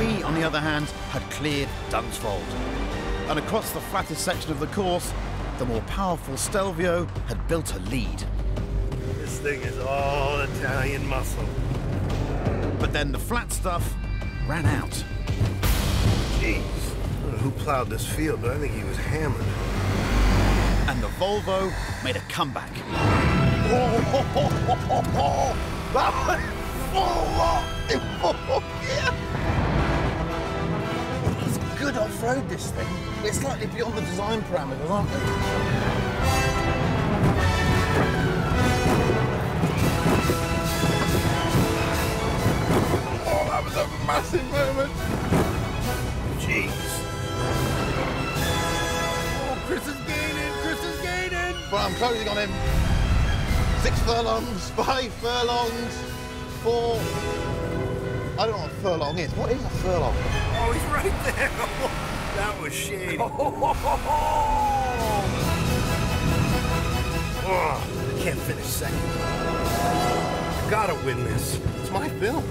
We, on the other hand, had cleared Dunsfold. And across the flattest section of the course, the more powerful Stelvio had built a lead. This thing is all Italian muscle. But then the flat stuff ran out. Jeez. I don't know who plowed this field, but I think he was hammered. And the Volvo made a comeback. It's good off-road, this thing. We're slightly beyond the design parameters, aren't we? Oh, that was a massive moment. Jeez. Oh, Chris is gaining, Chris is gaining. Well, I'm closing on him. Six furlongs, five furlongs, four. I don't know what a furlong is. What is a furlong? Oh, he's right there. that was shady. Oh, I can't finish second. I gotta win this. It's my film.